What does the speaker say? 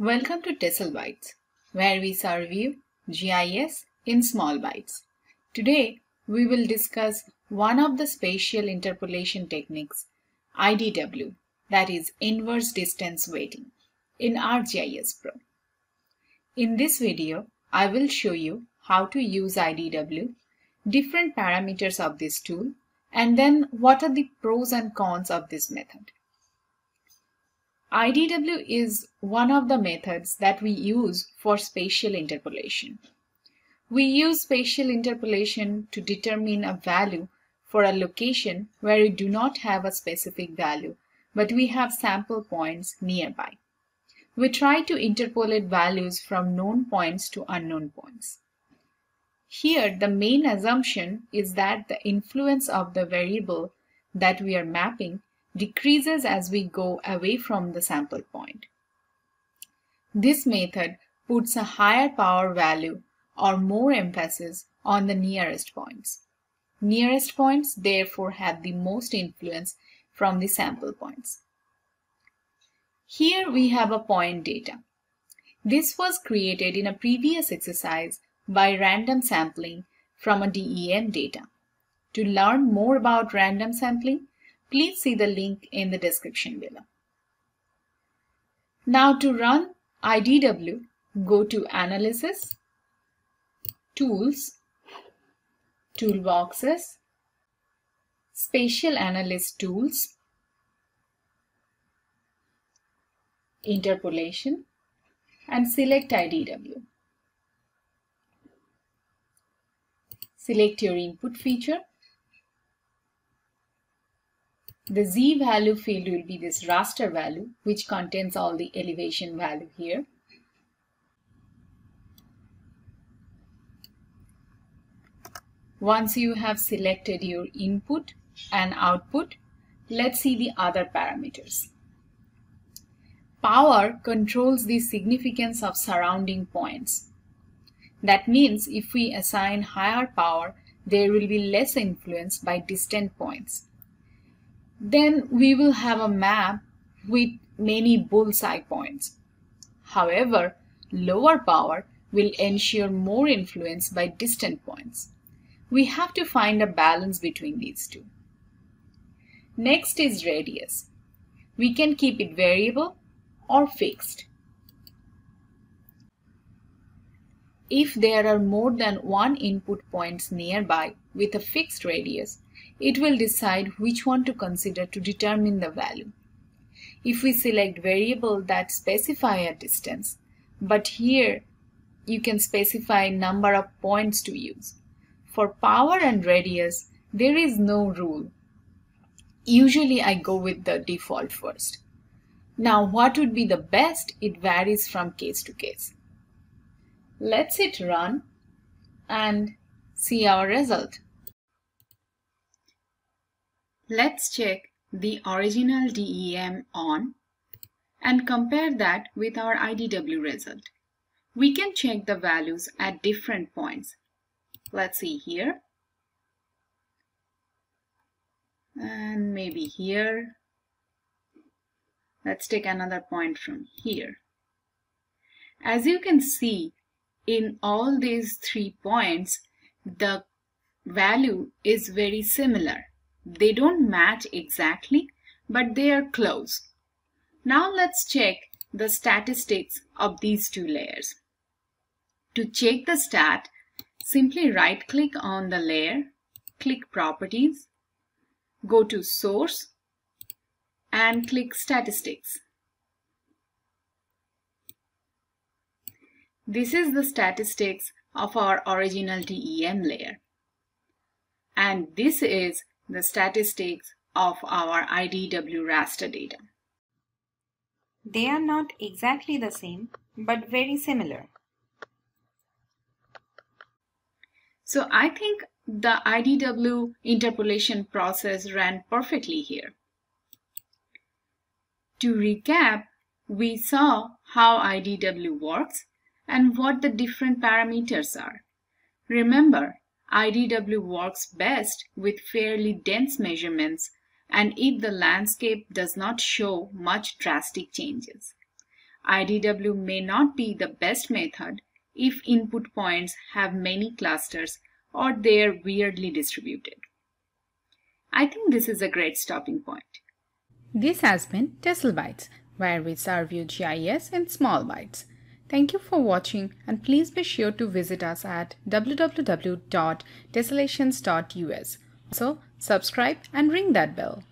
Welcome to Tessel Bytes, where we serve you GIS in small bites. Today, we will discuss one of the spatial interpolation techniques, IDW, that is Inverse Distance Weighting, in ArcGIS Pro. In this video, I will show you how to use IDW, different parameters of this tool, and then what are the pros and cons of this method. IDW is one of the methods that we use for spatial interpolation. We use spatial interpolation to determine a value for a location where we do not have a specific value, but we have sample points nearby. We try to interpolate values from known points to unknown points. Here, the main assumption is that the influence of the variable that we are mapping decreases as we go away from the sample point. This method puts a higher power value or more emphasis on the nearest points. Nearest points therefore have the most influence from the sample points. Here we have a point data. This was created in a previous exercise by random sampling from a DEM data. To learn more about random sampling, please see the link in the description below. Now to run IDW, go to Analysis, Tools, Toolboxes, Spatial Analyst Tools, Interpolation, and select IDW. Select your input feature the z value field will be this raster value which contains all the elevation value here. Once you have selected your input and output, let's see the other parameters. Power controls the significance of surrounding points. That means if we assign higher power, there will be less influence by distant points then we will have a map with many bullseye points. However, lower power will ensure more influence by distant points. We have to find a balance between these two. Next is radius. We can keep it variable or fixed. If there are more than one input points nearby with a fixed radius, it will decide which one to consider to determine the value. If we select variable that specify a distance, but here you can specify number of points to use. For power and radius, there is no rule. Usually I go with the default first. Now what would be the best? It varies from case to case. Let's hit run and see our result. Let's check the original DEM on and compare that with our IDW result. We can check the values at different points. Let's see here. And maybe here. Let's take another point from here. As you can see, in all these three points, the value is very similar. They don't match exactly, but they are close. Now let's check the statistics of these two layers. To check the stat, simply right click on the layer, click properties, go to source and click statistics. This is the statistics of our original DEM layer. And this is the statistics of our IDW raster data. They are not exactly the same, but very similar. So I think the IDW interpolation process ran perfectly here. To recap, we saw how IDW works and what the different parameters are. Remember, IDW works best with fairly dense measurements and if the landscape does not show much drastic changes. IDW may not be the best method if input points have many clusters or they're weirdly distributed. I think this is a great stopping point. This has been Tessel Bytes, where we serve you GIS in small bytes. Thank you for watching and please be sure to visit us at www.tessellations.us. Also, subscribe and ring that bell.